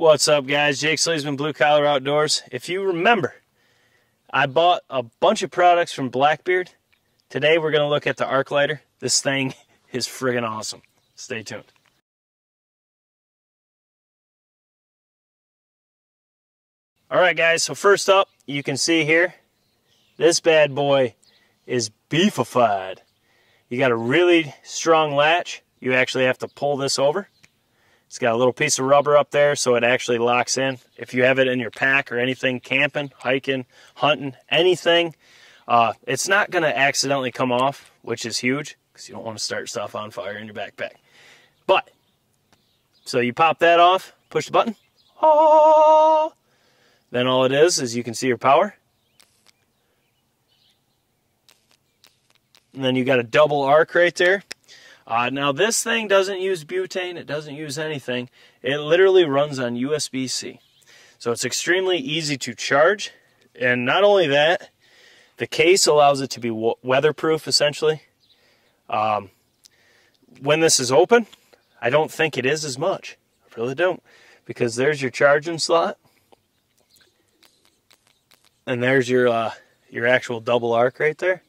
What's up, guys? Jake Sleasman, Blue Collar Outdoors. If you remember, I bought a bunch of products from Blackbeard. Today, we're going to look at the arc lighter. This thing is friggin' awesome. Stay tuned. All right, guys, so first up, you can see here, this bad boy is beefified. You got a really strong latch. You actually have to pull this over. It's got a little piece of rubber up there so it actually locks in. If you have it in your pack or anything, camping, hiking, hunting, anything, uh, it's not going to accidentally come off, which is huge because you don't want to start stuff on fire in your backpack. But, so you pop that off, push the button. Oh, then all it is is you can see your power. And then you got a double arc right there. Uh, now this thing doesn't use butane, it doesn't use anything. It literally runs on USB-C. So it's extremely easy to charge. And not only that, the case allows it to be weatherproof essentially. Um, when this is open, I don't think it is as much. I really don't. Because there's your charging slot and there's your uh, your actual double arc right there.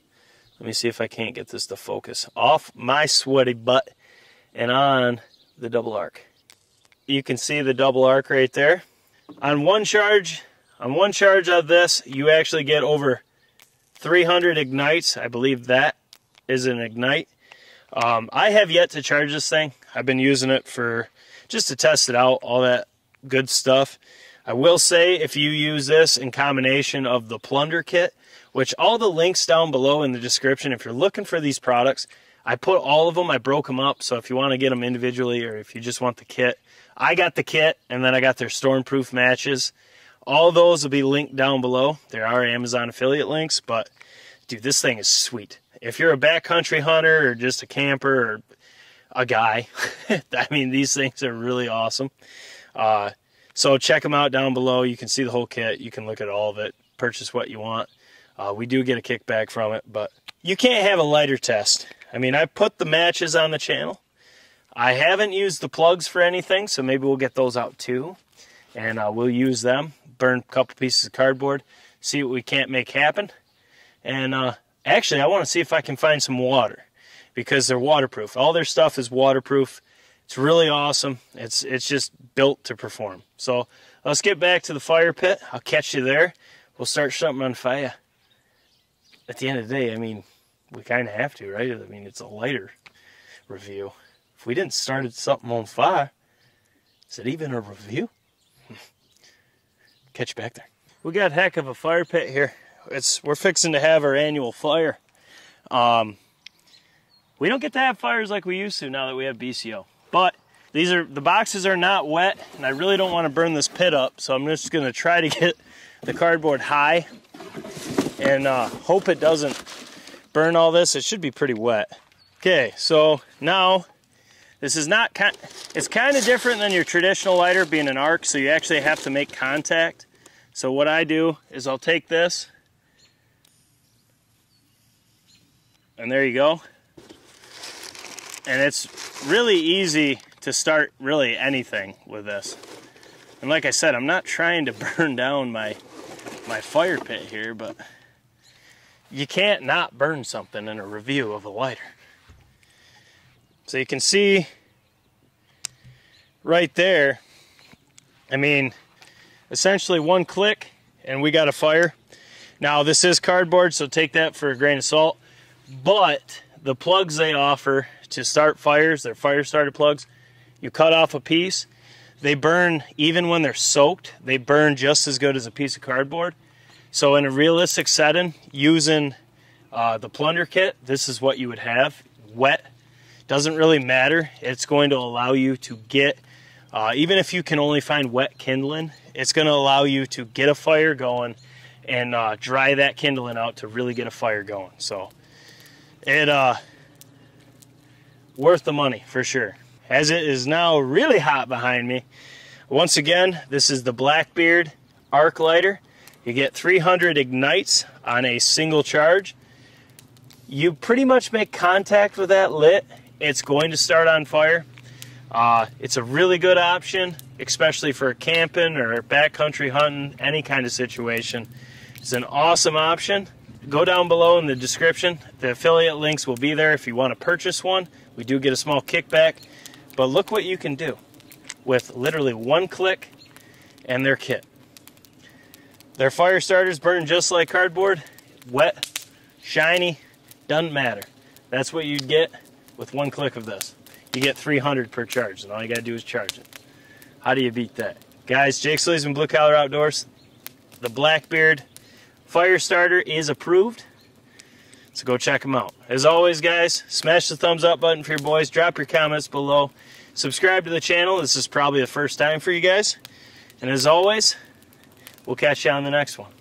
Let me see if I can't get this to focus off my sweaty butt and on the double arc. You can see the double arc right there. On one charge, on one charge of this, you actually get over 300 ignites. I believe that is an ignite. Um, I have yet to charge this thing. I've been using it for just to test it out, all that good stuff. I will say if you use this in combination of the plunder kit, which all the links down below in the description, if you're looking for these products, I put all of them, I broke them up. So if you want to get them individually or if you just want the kit, I got the kit and then I got their stormproof matches. All those will be linked down below. There are Amazon affiliate links, but dude, this thing is sweet. If you're a backcountry hunter or just a camper or a guy, I mean, these things are really awesome. Uh, so check them out down below. You can see the whole kit. You can look at all of it, purchase what you want. Uh, we do get a kickback from it, but you can't have a lighter test. I mean, I put the matches on the channel. I haven't used the plugs for anything, so maybe we'll get those out too. And uh, we'll use them, burn a couple pieces of cardboard, see what we can't make happen. And uh, actually, I want to see if I can find some water because they're waterproof. All their stuff is waterproof. It's really awesome. It's it's just built to perform. So let's get back to the fire pit. I'll catch you there. We'll start something on fire. At the end of the day, I mean, we kind of have to, right? I mean, it's a lighter review. If we didn't start something on fire, is it even a review? Catch you back there. We got heck of a fire pit here. It's we're fixing to have our annual fire. Um, we don't get to have fires like we used to now that we have BCO. But these are the boxes are not wet and I really don't want to burn this pit up. So I'm just going to try to get the cardboard high and uh, hope it doesn't burn all this. It should be pretty wet. Okay, so now this is not kind it's kind of different than your traditional lighter being an arc, so you actually have to make contact. So what I do is I'll take this and there you go. And it's really easy to start really anything with this. And like I said, I'm not trying to burn down my my fire pit here, but you can't not burn something in a review of a lighter. So you can see right there, I mean, essentially one click and we got a fire. Now this is cardboard, so take that for a grain of salt, but the plugs they offer to start fires, they're fire starter plugs. You cut off a piece, they burn even when they're soaked, they burn just as good as a piece of cardboard. So in a realistic setting, using uh, the plunder kit, this is what you would have. Wet, doesn't really matter. It's going to allow you to get, uh, even if you can only find wet kindling, it's going to allow you to get a fire going and uh, dry that kindling out to really get a fire going. So it, uh, worth the money for sure. As it is now really hot behind me. Once again, this is the Blackbeard arc lighter. You get 300 ignites on a single charge. You pretty much make contact with that lit, it's going to start on fire. Uh, it's a really good option especially for camping or backcountry hunting, any kind of situation. It's an awesome option. Go down below in the description. The affiliate links will be there if you want to purchase one. We do get a small kickback. But look what you can do with literally one click and their kit. Their fire starters burn just like cardboard, wet, shiny, doesn't matter. That's what you'd get with one click of this. You get 300 per charge, and all you gotta do is charge it. How do you beat that? Guys, Jake Sleasman Blue Collar Outdoors, the Blackbeard fire starter is approved. So go check them out. As always, guys, smash the thumbs up button for your boys. Drop your comments below. Subscribe to the channel. This is probably the first time for you guys. And as always, we'll catch you on the next one.